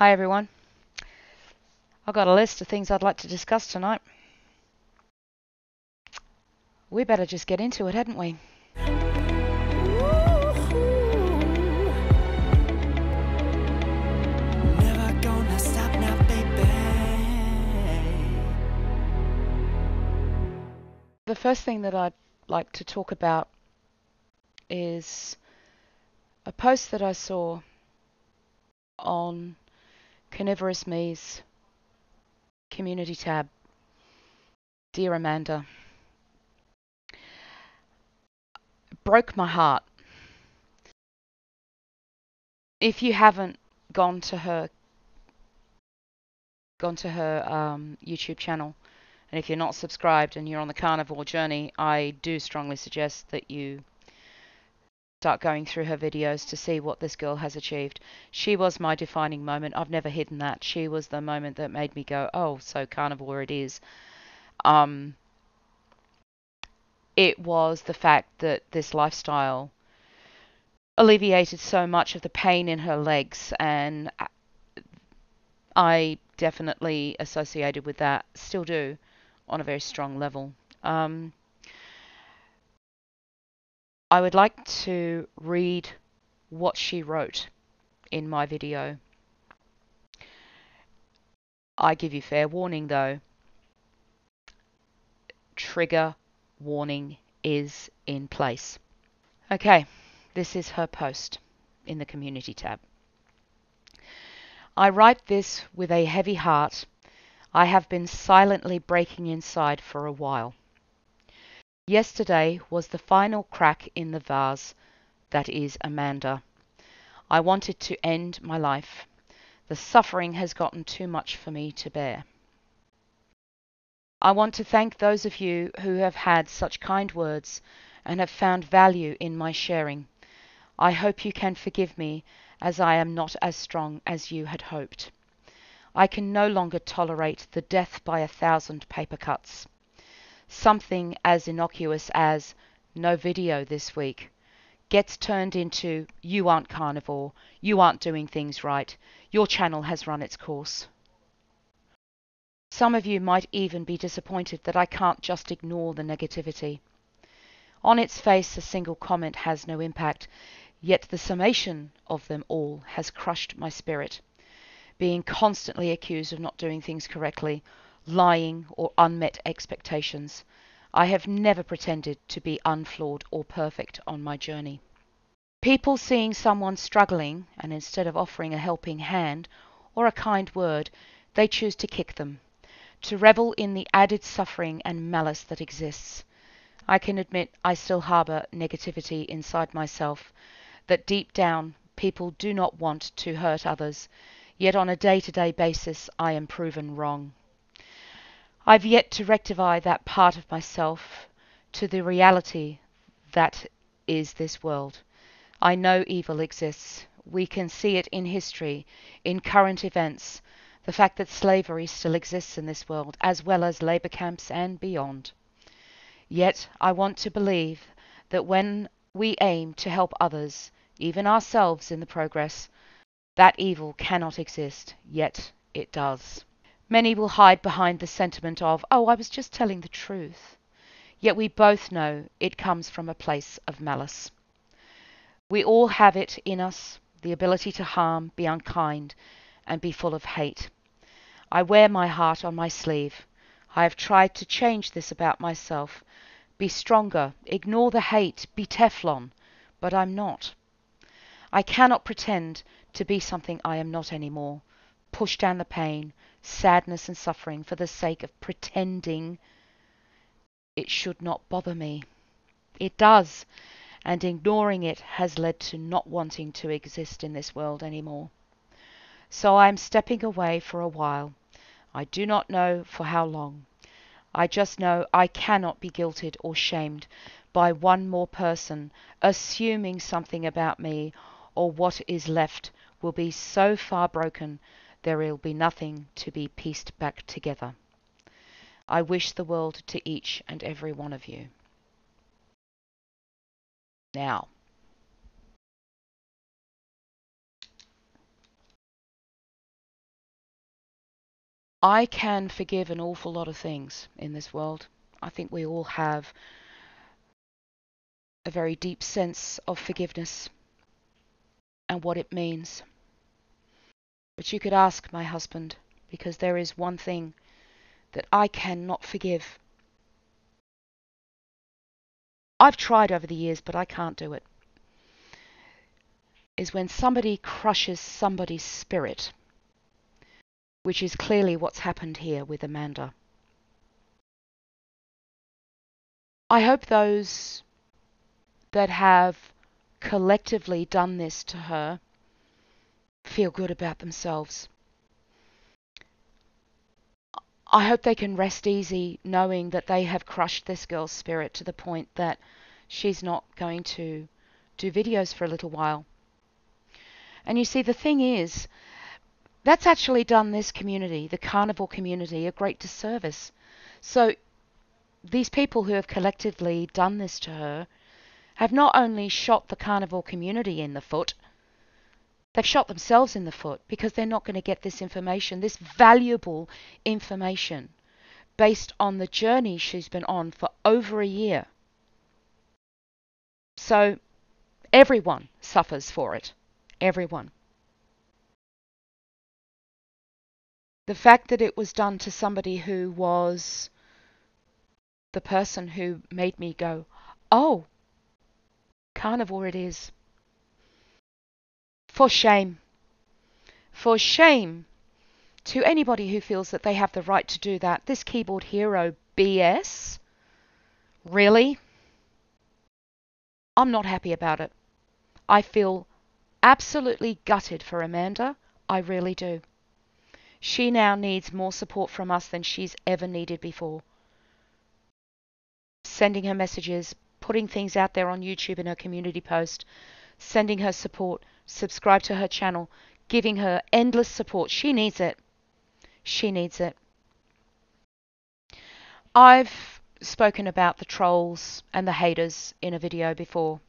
Hi everyone. I've got a list of things I'd like to discuss tonight. We better just get into it, hadn't we? Never gonna stop now, baby. The first thing that I'd like to talk about is a post that I saw on Carnivorous Me's community tab. Dear Amanda, broke my heart. If you haven't gone to her gone to her um, YouTube channel, and if you're not subscribed and you're on the carnivore journey, I do strongly suggest that you start going through her videos to see what this girl has achieved. She was my defining moment. I've never hidden that. She was the moment that made me go, oh, so carnivore it is. Um, it was the fact that this lifestyle alleviated so much of the pain in her legs, and I definitely associated with that, still do, on a very strong level. Um, I would like to read what she wrote in my video. I give you fair warning though. Trigger warning is in place. Okay, this is her post in the community tab. I write this with a heavy heart. I have been silently breaking inside for a while. Yesterday was the final crack in the vase that is Amanda. I wanted to end my life. The suffering has gotten too much for me to bear. I want to thank those of you who have had such kind words and have found value in my sharing. I hope you can forgive me as I am not as strong as you had hoped. I can no longer tolerate the death by a thousand paper cuts something as innocuous as no video this week gets turned into you aren't carnivore, you aren't doing things right, your channel has run its course. Some of you might even be disappointed that I can't just ignore the negativity. On its face, a single comment has no impact, yet the summation of them all has crushed my spirit. Being constantly accused of not doing things correctly, lying, or unmet expectations. I have never pretended to be unflawed or perfect on my journey. People seeing someone struggling, and instead of offering a helping hand or a kind word, they choose to kick them, to revel in the added suffering and malice that exists. I can admit I still harbour negativity inside myself, that deep down people do not want to hurt others, yet on a day to day basis I am proven wrong. I've yet to rectify that part of myself to the reality that is this world. I know evil exists. We can see it in history, in current events, the fact that slavery still exists in this world, as well as labour camps and beyond. Yet I want to believe that when we aim to help others, even ourselves in the progress, that evil cannot exist, yet it does. Many will hide behind the sentiment of, oh, I was just telling the truth. Yet we both know it comes from a place of malice. We all have it in us, the ability to harm, be unkind, and be full of hate. I wear my heart on my sleeve. I have tried to change this about myself. Be stronger, ignore the hate, be Teflon, but I'm not. I cannot pretend to be something I am not anymore. Push down the pain, sadness and suffering for the sake of pretending it should not bother me. It does, and ignoring it has led to not wanting to exist in this world anymore. So I am stepping away for a while. I do not know for how long. I just know I cannot be guilted or shamed by one more person assuming something about me or what is left will be so far broken there will be nothing to be pieced back together. I wish the world to each and every one of you. Now, I can forgive an awful lot of things in this world. I think we all have a very deep sense of forgiveness and what it means. But you could ask my husband, because there is one thing that I cannot forgive. I've tried over the years, but I can't do it. Is when somebody crushes somebody's spirit, which is clearly what's happened here with Amanda. I hope those that have collectively done this to her feel good about themselves. I hope they can rest easy knowing that they have crushed this girl's spirit to the point that she's not going to do videos for a little while. And you see, the thing is, that's actually done this community, the carnivore community, a great disservice. So these people who have collectively done this to her have not only shot the carnivore community in the foot, they've shot themselves in the foot because they're not going to get this information, this valuable information, based on the journey she's been on for over a year. So everyone suffers for it. Everyone. The fact that it was done to somebody who was the person who made me go, oh, carnivore it is. For shame. For shame to anybody who feels that they have the right to do that. This keyboard hero BS? Really? I'm not happy about it. I feel absolutely gutted for Amanda. I really do. She now needs more support from us than she's ever needed before. Sending her messages, putting things out there on YouTube in her community post, sending her support, subscribe to her channel, giving her endless support. She needs it. She needs it. I've spoken about the trolls and the haters in a video before.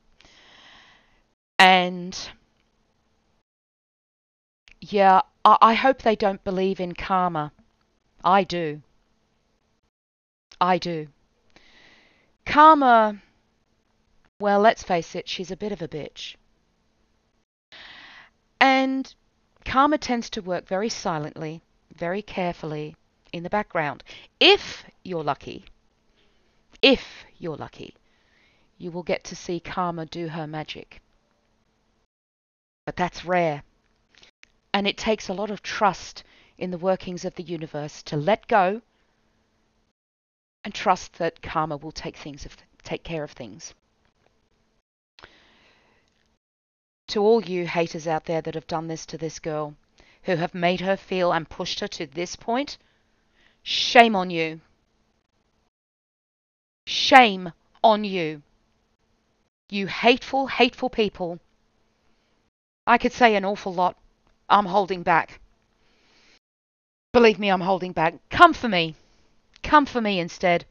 And yeah, I, I hope they don't believe in karma. I do. I do. Karma well, let's face it, she's a bit of a bitch. And karma tends to work very silently, very carefully in the background. If you're lucky, if you're lucky, you will get to see karma do her magic. But that's rare. And it takes a lot of trust in the workings of the universe to let go and trust that karma will take things of, take care of things. To all you haters out there that have done this to this girl, who have made her feel and pushed her to this point, shame on you. Shame on you. You hateful, hateful people. I could say an awful lot. I'm holding back. Believe me, I'm holding back. Come for me. Come for me instead.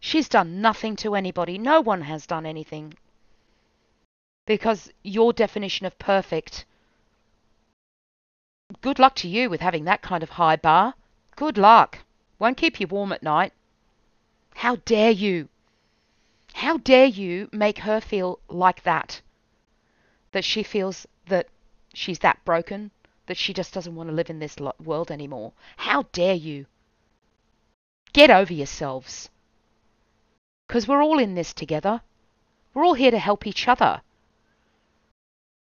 She's done nothing to anybody. No one has done anything because your definition of perfect good luck to you with having that kind of high bar. Good luck. Won't keep you warm at night. How dare you? How dare you make her feel like that? That she feels that she's that broken, that she just doesn't want to live in this world anymore. How dare you? Get over yourselves. Because we're all in this together. We're all here to help each other.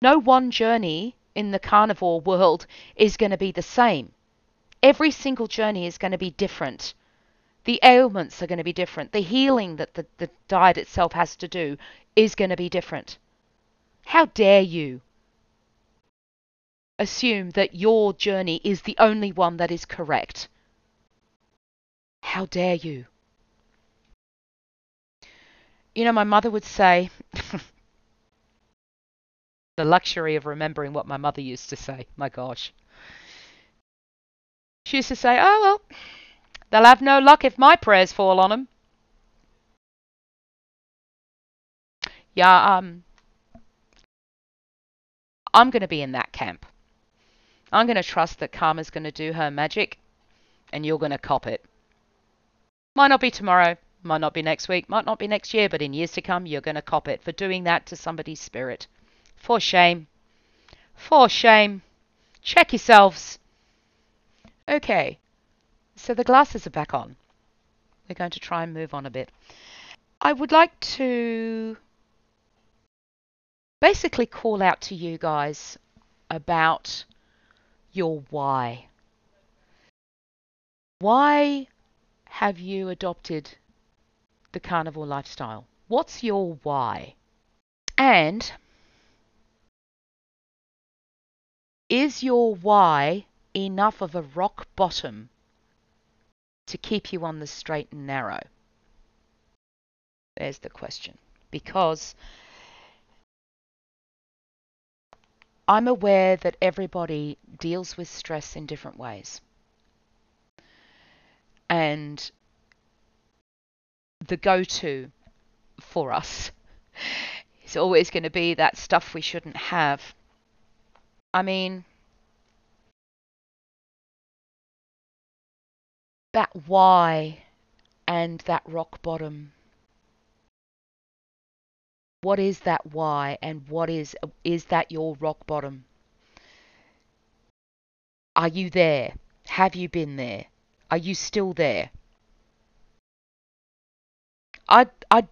No one journey in the carnivore world is going to be the same. Every single journey is going to be different. The ailments are going to be different. The healing that the, the diet itself has to do is going to be different. How dare you assume that your journey is the only one that is correct? How dare you? You know, my mother would say, the luxury of remembering what my mother used to say. My gosh. She used to say, oh, well, they'll have no luck if my prayers fall on them. Yeah, um, I'm going to be in that camp. I'm going to trust that karma's going to do her magic and you're going to cop it. Might not be tomorrow, might not be next week, might not be next year, but in years to come, you're going to cop it for doing that to somebody's spirit. For shame. For shame. Check yourselves. Okay, so the glasses are back on. We're going to try and move on a bit. I would like to basically call out to you guys about your why. Why have you adopted the carnivore lifestyle? What's your why? And is your why enough of a rock bottom to keep you on the straight and narrow? There's the question. Because I'm aware that everybody deals with stress in different ways. And the go to for us is always going to be that stuff we shouldn't have. I mean, that why and that rock bottom what is that why and what is is that your rock bottom? Are you there? Have you been there? Are you still there? I'd, I'd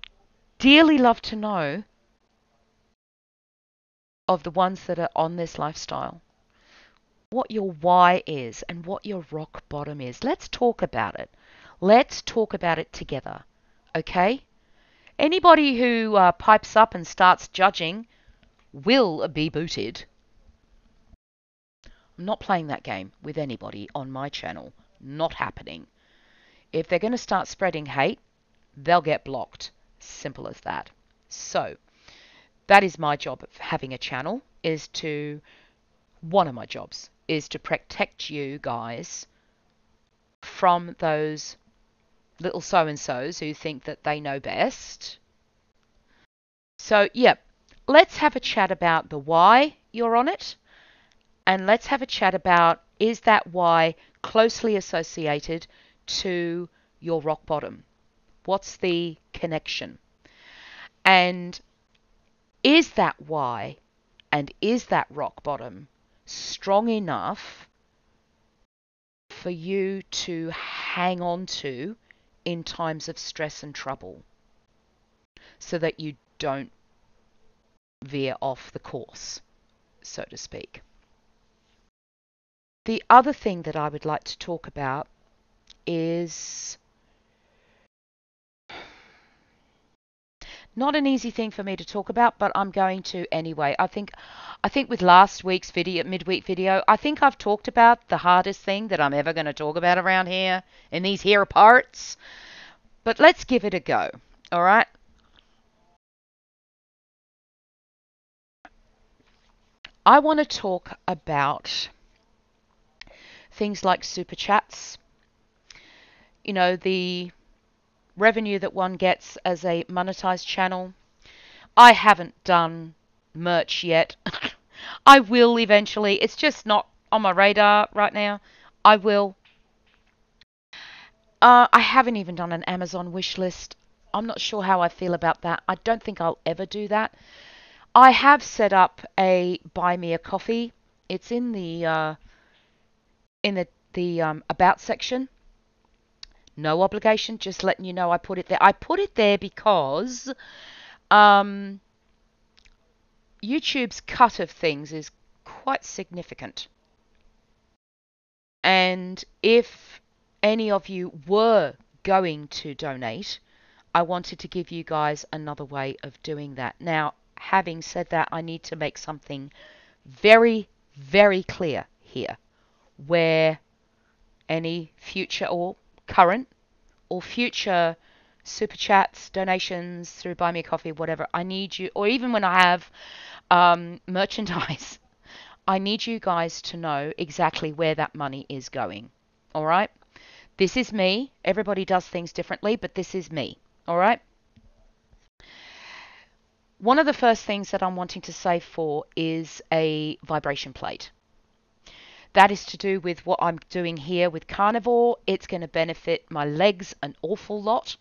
dearly love to know of the ones that are on this lifestyle what your why is and what your rock bottom is. Let's talk about it. Let's talk about it together. Okay? Anybody who uh, pipes up and starts judging will be booted. I'm not playing that game with anybody on my channel. Not happening. If they're going to start spreading hate, they'll get blocked. Simple as that. So, that is my job of having a channel, is to, one of my jobs, is to protect you guys from those little so and so's who think that they know best. So, yeah, let's have a chat about the why you're on it, and let's have a chat about is that why closely associated to your rock bottom? What's the connection? And is that why and is that rock bottom strong enough for you to hang on to in times of stress and trouble so that you don't veer off the course, so to speak. The other thing that I would like to talk about is not an easy thing for me to talk about, but I'm going to anyway. I think I think with last week's video midweek video, I think I've talked about the hardest thing that I'm ever going to talk about around here in these here parts. But let's give it a go. All right? I want to talk about things like super chats. You know, the revenue that one gets as a monetized channel. I haven't done merch yet. I will eventually. It's just not on my radar right now. I will. Uh, I haven't even done an Amazon wish list. I'm not sure how I feel about that. I don't think I'll ever do that. I have set up a buy me a coffee. It's in the uh, in the the um, about section. No obligation, just letting you know I put it there. I put it there because um, YouTube's cut of things is quite significant. And if any of you were going to donate, I wanted to give you guys another way of doing that. Now, having said that, I need to make something very, very clear here where any future or current or future super chats, donations through Buy Me a Coffee, whatever, I need you, or even when I have um, merchandise, I need you guys to know exactly where that money is going. All right? This is me. Everybody does things differently, but this is me. All right? One of the first things that I'm wanting to save for is a vibration plate. That is to do with what I'm doing here with carnivore. It's going to benefit my legs an awful lot.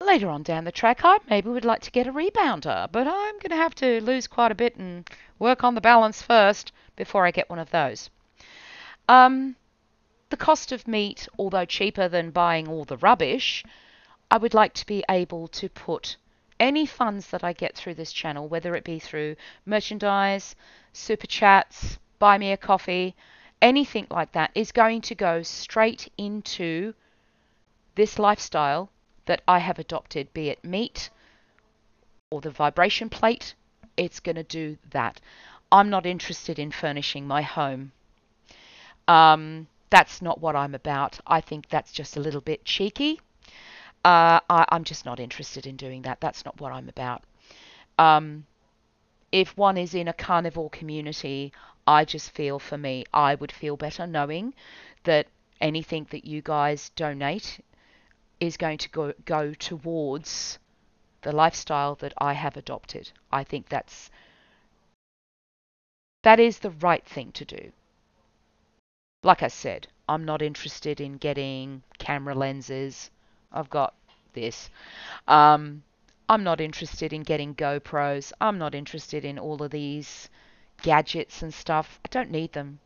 Later on down the track, I maybe would like to get a rebounder, but I'm going to have to lose quite a bit and work on the balance first before I get one of those. Um, the cost of meat, although cheaper than buying all the rubbish, I would like to be able to put any funds that I get through this channel, whether it be through merchandise, super chats, buy me a coffee, anything like that, is going to go straight into this lifestyle that I have adopted, be it meat or the vibration plate, it's going to do that. I'm not interested in furnishing my home. Um, that's not what I'm about. I think that's just a little bit cheeky. Uh, I, am just not interested in doing that. That's not what I'm about. Um, if one is in a carnivore community, I just feel for me, I would feel better knowing that anything that you guys donate is going to go, go towards the lifestyle that I have adopted. I think that's that is the right thing to do. Like I said, I'm not interested in getting camera lenses. I've got this. Um, I'm not interested in getting GoPros. I'm not interested in all of these gadgets and stuff. I don't need them.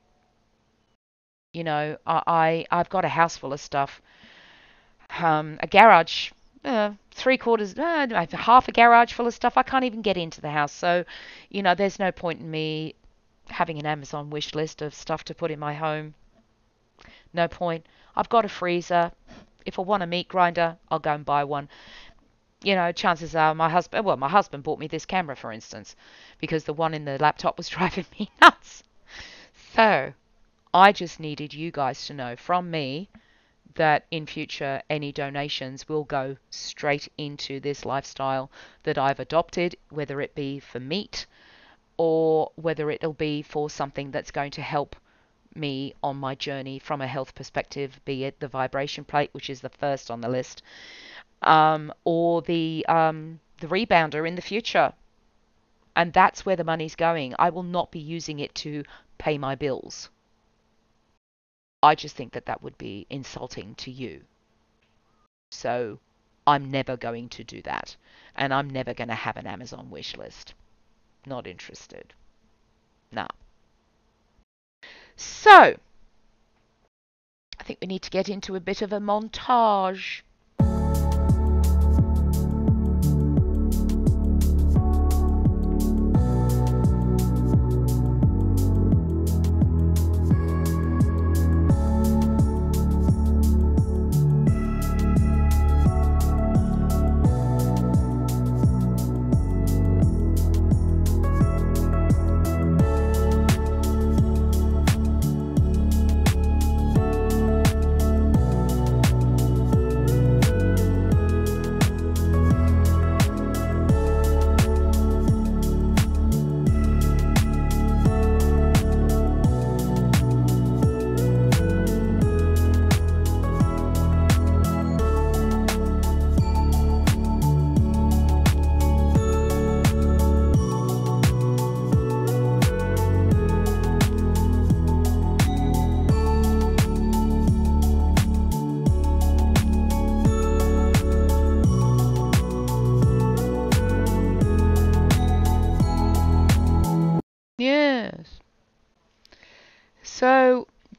You know, I, I I've got a house full of stuff. Um, a garage, uh, three quarters, uh, half a garage full of stuff. I can't even get into the house. So, you know, there's no point in me having an Amazon wish list of stuff to put in my home. No point. I've got a freezer. If I want a meat grinder, I'll go and buy one. You know, chances are my husband, well, my husband bought me this camera, for instance, because the one in the laptop was driving me nuts. So, I just needed you guys to know from me that in future any donations will go straight into this lifestyle that I've adopted, whether it be for meat or whether it'll be for something that's going to help me on my journey from a health perspective, be it the vibration plate, which is the first on the list, um, or the um, the rebounder in the future. And that's where the money's going. I will not be using it to pay my bills. I just think that that would be insulting to you. So I'm never going to do that. And I'm never going to have an Amazon wish list. Not interested. Nah. So, I think we need to get into a bit of a montage.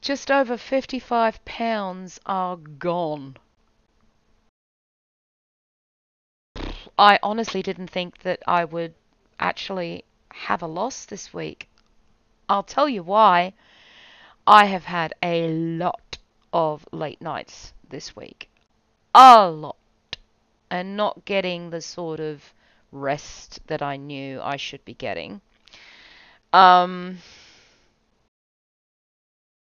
Just over 55 pounds are gone. I honestly didn't think that I would actually have a loss this week. I'll tell you why. I have had a lot of late nights this week. A lot. And not getting the sort of rest that I knew I should be getting. Um,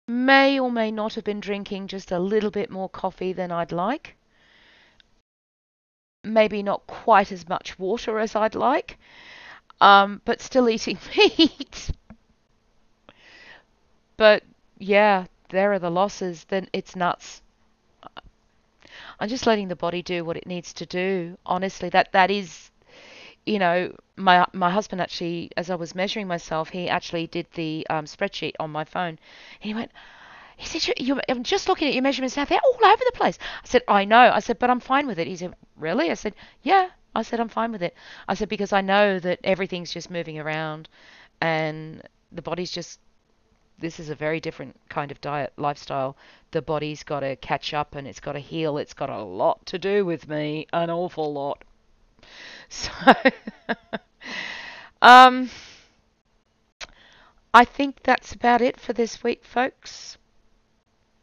may or may not have been drinking just a little bit more coffee than I'd like. Maybe not quite as much water as I'd like, um, but still eating meat. but yeah, there are the losses. Then it's nuts. I'm just letting the body do what it needs to do. Honestly, that that is, you know, my my husband actually, as I was measuring myself, he actually did the um, spreadsheet on my phone. He went, he said, you, I'm just looking at your measurements now. They're all over the place. I said, I know. I said, but I'm fine with it. He said, really? I said, yeah. I said, I'm fine with it. I said, because I know that everything's just moving around and the body's just, this is a very different kind of diet lifestyle. The body's got to catch up and it's got to heal. It's got a lot to do with me, an awful lot. So, um, I think that's about it for this week, folks.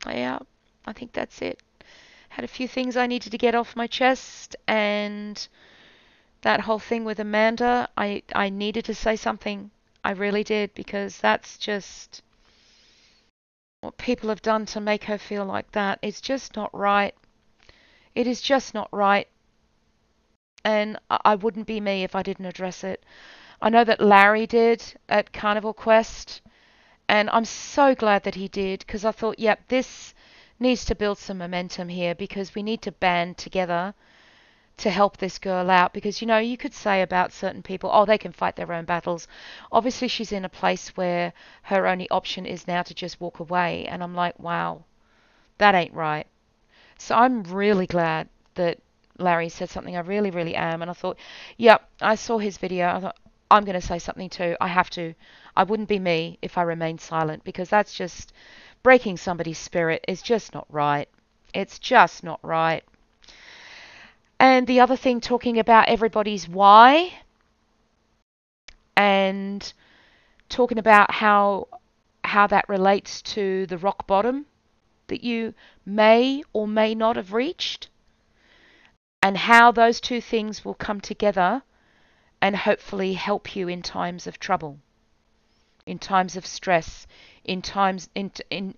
Yeah, I think that's it. Had a few things I needed to get off my chest, and that whole thing with Amanda, I, I needed to say something. I really did, because that's just what people have done to make her feel like that. It's just not right. It is just not right. And I wouldn't be me if I didn't address it. I know that Larry did at Carnivore Quest, and I'm so glad that he did because I thought, yep, this needs to build some momentum here because we need to band together to help this girl out. Because you know you could say about certain people oh they can fight their own battles. Obviously she's in a place where her only option is now to just walk away and i'm like wow that ain't right. So i'm really glad that larry said something i really really am and i thought yep i saw his video. I thought i'm going to say something too. I have to. I wouldn't be me if i remained silent because that's just breaking somebody's spirit is just not right. It's just not right. And the other thing, talking about everybody's why and talking about how how that relates to the rock bottom that you may or may not have reached and how those two things will come together and hopefully help you in times of trouble in times of stress in times in in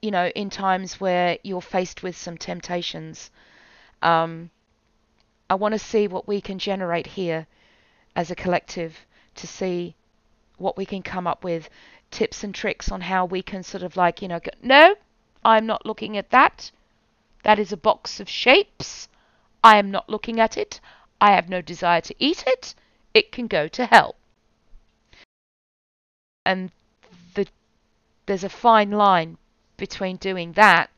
you know in times where you're faced with some temptations um, I want to see what we can generate here as a collective to see what we can come up with tips and tricks on how we can sort of like, you know, go, no, I'm not looking at that. That is a box of shapes. I am not looking at it. I have no desire to eat it. It can go to hell. And the, there's a fine line between doing that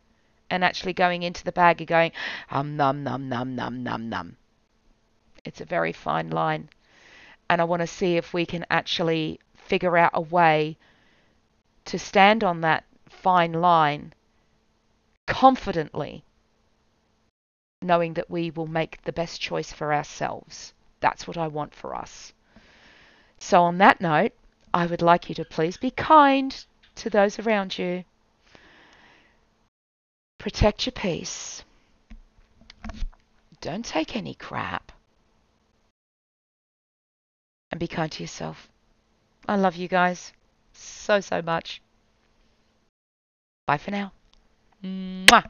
and actually going into the bag and going, um, num, num, num, num, num, num. It's a very fine line. And I want to see if we can actually figure out a way to stand on that fine line confidently, knowing that we will make the best choice for ourselves. That's what I want for us. So, on that note, I would like you to please be kind to those around you. Protect your peace. Don't take any crap. And be kind to yourself. I love you guys so, so much. Bye for now. Mwah.